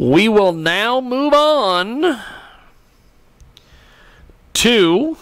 We will now move on to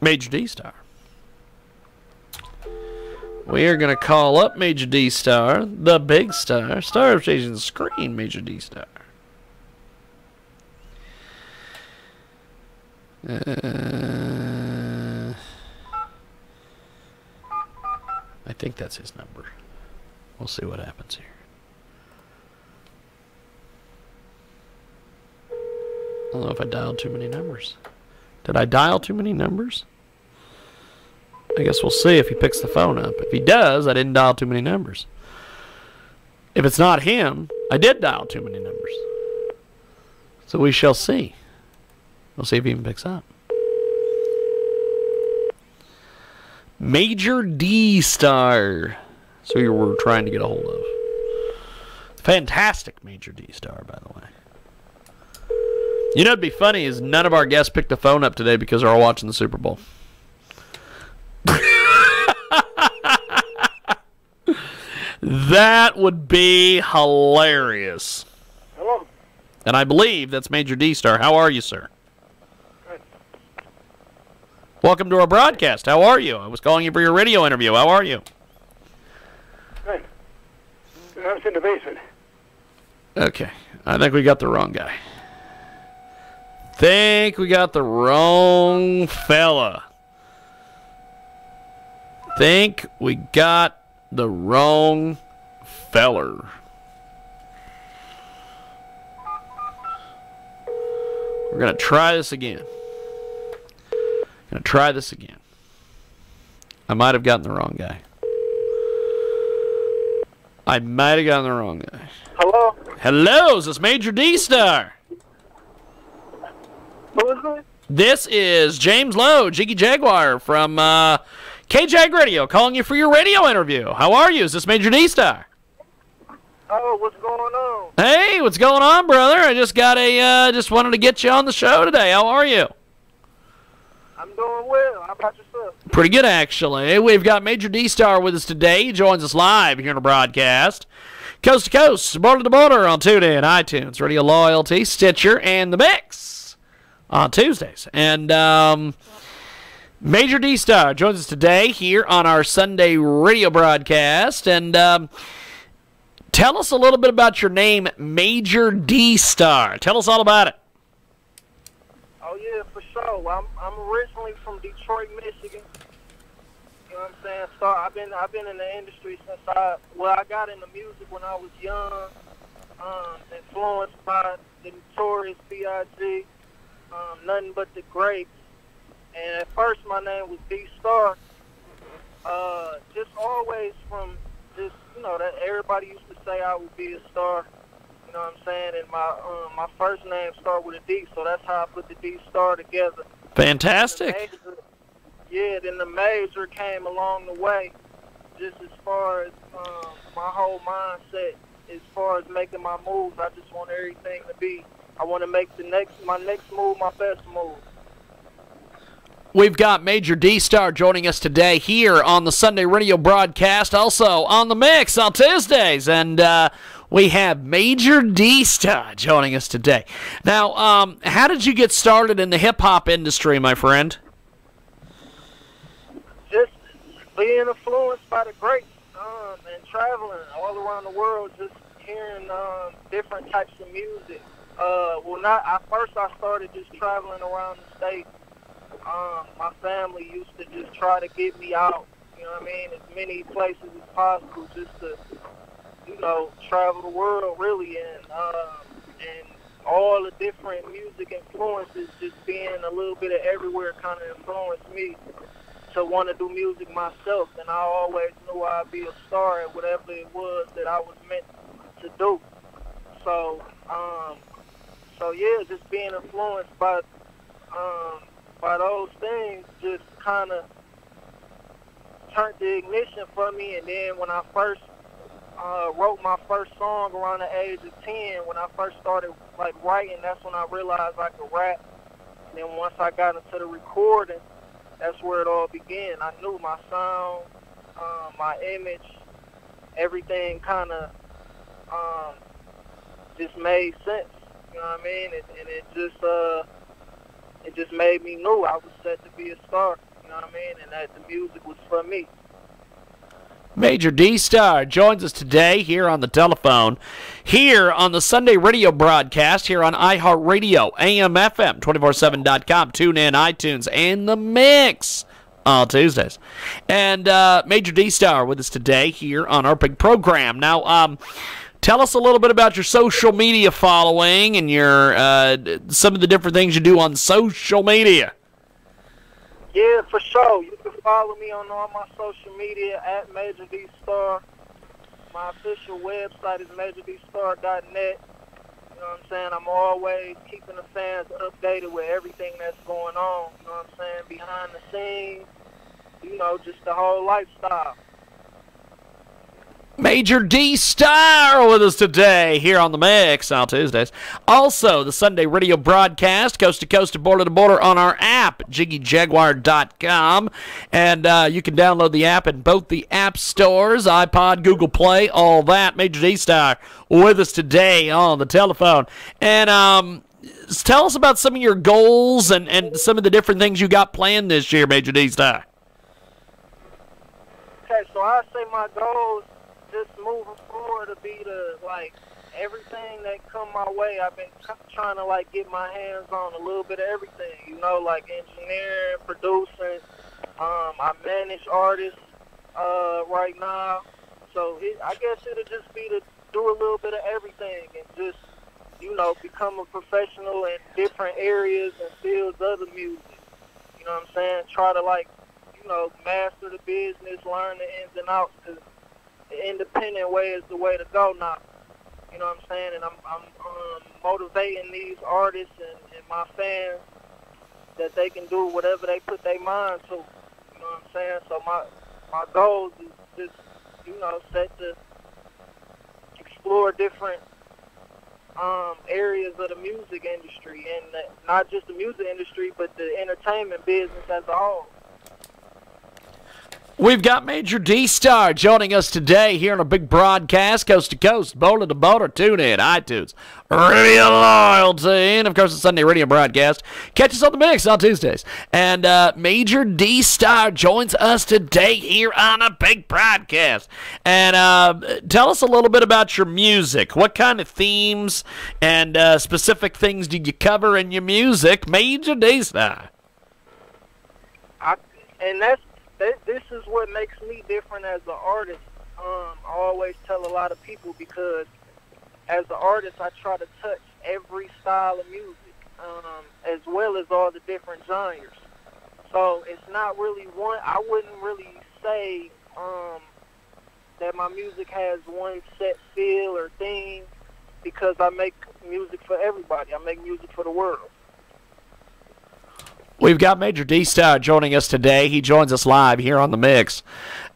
Major D Star. We are going to call up Major D Star, the big star, star of changing the screen, Major D Star. Uh, I think that's his number. We'll see what happens here. I don't know if I dialed too many numbers. Did I dial too many numbers? I guess we'll see if he picks the phone up. If he does, I didn't dial too many numbers. If it's not him, I did dial too many numbers. So we shall see. We'll see if he even picks up. Major D Star. So you were trying to get a hold of. Fantastic Major D Star, by the way. You know it'd be funny is none of our guests picked the phone up today because they're all watching the Super Bowl. that would be hilarious. Hello. And I believe that's Major D Star. How are you, sir? Good. Welcome to our broadcast. How are you? I was calling you for your radio interview. How are you? Good. I was in the basement. Okay. I think we got the wrong guy. Think we got the wrong fella. Think we got the wrong feller. We're going to try this again. Going to try this again. I might have gotten the wrong guy. I might have gotten the wrong guy. Hello. Hello, is this Major D Star? Who is this? This is James Lowe, Jiggy Jaguar from uh, KJAG Radio, calling you for your radio interview. How are you? Is this Major D Star? Oh, what's going on? Hey, what's going on, brother? I just got a, uh, just wanted to get you on the show today. How are you? I'm doing well. How about yourself? Pretty good, actually. We've got Major D Star with us today. He joins us live here in the broadcast. Coast to coast, border to border on TuneIn, iTunes, Radio Loyalty, Stitcher, and The Mix on Tuesdays. And um, Major D Star joins us today here on our Sunday radio broadcast. And um, tell us a little bit about your name, Major D Star. Tell us all about it. Oh yeah, for sure. I'm I'm originally from Detroit, Michigan. You know what I'm saying? So I've been I've been in the industry since I well I got into music when I was young. Um, influenced by the notorious B.I.G. Um, nothing but the greats. And at first my name was D Star. Uh, just always from just you know that everybody used to say I would be a star. You know what I'm saying? And my um, my first name started with a D, so that's how I put the D Star together. Fantastic. The major- yeah, then the major came along the way. Just as far as um, my whole mindset, as far as making my moves, I just want everything to be. I want to make the next my next move my best move. We've got Major D Star joining us today here on the Sunday radio broadcast, also on the mix on Tuesdays. And uh, we have Major D Star joining us today. Now, um, how did you get started in the hip hop industry, my friend? just being influenced by the greats um, and traveling all around the world, just hearing um, different types of music. Uh, well, not I first I started just traveling around the state. Um, my family used to just try to get me out. You know what I mean? As many places as possible, just to you know travel the world really, and um, and all the different music influences, just being a little bit of everywhere, kind of influenced me to want to do music myself, and I always knew I'd be a star at whatever it was that I was meant to do. So, um, so yeah, just being influenced by um, by those things just kind of turned the ignition for me. And then when I first uh, wrote my first song around the age of ten, when I first started like writing, that's when I realized I could rap. And then once I got into the recording, that's where it all began. I knew my sound, um, my image, everything kind of um, just made sense. You know what I mean? And, and it just uh, it just made me know I was set to be a star. You know what I mean? And that the music was for me. Major D Star joins us today here on the telephone, here on the Sunday radio broadcast, here on iHeartRadio, AM, FM, 247.com, tune in, iTunes, and the mix on Tuesdays. And uh, Major D Star with us today here on our big program. Now, um, tell us a little bit about your social media following and your uh, some of the different things you do on social media. Yeah, for sure. You can follow me on all my social media at Major D Star. My official website is majordstar.net. You know what I'm saying? I'm always keeping the fans updated with everything that's going on. You know what I'm saying? Behind the scenes, you know, just the whole lifestyle. Major D Star with us today here on the Mix on Tuesdays. Also, the Sunday radio broadcast, coast to coast and border to border on our app, JiggyJaguar.com. And uh, you can download the app in both the app stores, iPod, Google Play, all that. Major D Star with us today on the telephone. And, um, Tell us about some of your goals and, and some of the different things you got planned this year, Major D Star. Okay, so I say my goals just moving forward to be the like everything that come my way. I've been trying to like get my hands on a little bit of everything. You know, like engineering, producing. Um, I manage artists uh, right now, so it, I guess it'll just be to do a little bit of everything and just you know become a professional in different areas and fields of the music. You know what I'm saying? Try to like you know master the business, learn the ins and outs. Cause the independent way is the way to go now. You know what I'm saying? And I'm, I'm um, motivating these artists and, and my fans that they can do whatever they put their mind to. You know what I'm saying? So my my goals is just you know set to explore different um, areas of the music industry and the, not just the music industry but the entertainment business as a whole. We've got Major D Star joining us today here on a big broadcast, coast to coast, border to border, tune in, iTunes, Radio Loyalty, and of course the Sunday radio broadcast. Catch us on the mix on Tuesdays. And uh, Major D Star joins us today here on a big broadcast. And uh, tell us a little bit about your music. What kind of themes and uh, specific things do you cover in your music, Major D Star? I, and that's this is what makes me different as an artist. Um, I always tell a lot of people because as an artist, I try to touch every style of music, um, as well as all the different genres. So it's not really one. I wouldn't really say um, that my music has one set feel or theme because I make music for everybody. I make music for the world. We've got Major D joining us today. He joins us live here on the mix.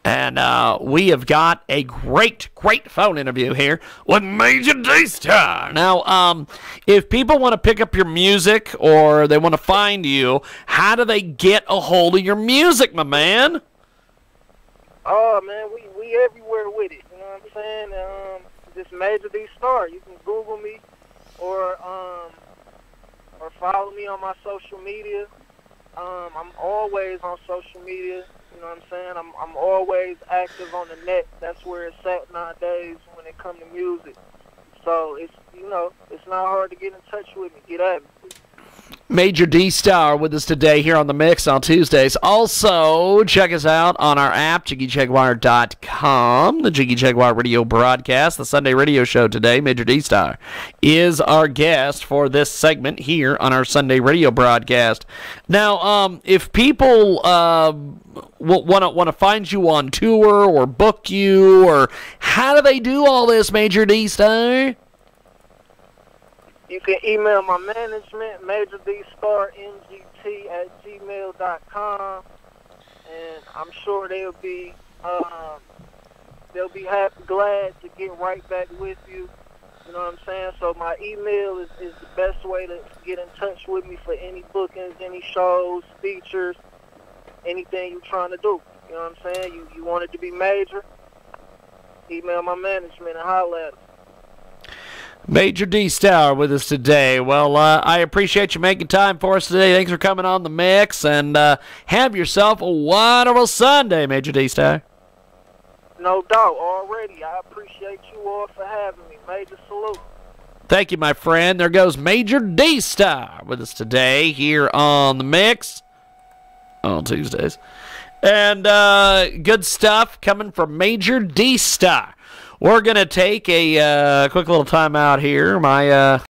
And uh, we have got a great, great phone interview here with Major D Star. Now, um, if people want to pick up your music or they want to find you, how do they get a hold of your music, my man? Oh, man, we, we everywhere with it. You know what I'm saying? Um, just Major D Star. You can Google me or um, or follow me on my social media. Um, I'm always on social media. You know what I'm saying? I'm I'm always active on the net. That's where it's at nowadays when it comes to music. So it's you know it's not hard to get in touch with me. Get at me. Major D Star with us today here on the Mix on Tuesdays. Also, check us out on our app, JiggyJaguar.com, the Jiggy Jaguar radio broadcast, the Sunday radio show today. Major D Star is our guest for this segment here on our Sunday radio broadcast. Now, um, if people uh, want to want to find you on tour or book you, or how do they do all this, Major D Star? You can email my management, Major D Star MGT at gmail.com, and I'm sure they'll be um, they'll be happy, glad to get right back with you. You know what I'm saying? So my email is, is the best way to get in touch with me for any bookings, any shows, features, anything you're trying to do. You know what I'm saying? You you want it to be major? Email my management and holler at them. Major D Star with us today. Well, uh, I appreciate you making time for us today. Thanks for coming on the mix, and uh, have yourself a wonderful Sunday, Major D Star. No doubt, already. I appreciate you all for having me. Major salute. Thank you, my friend. There goes Major D Star with us today here on the mix on Tuesdays. And uh, good stuff coming from Major D Star. We're going to take a uh, quick little time out here. My uh,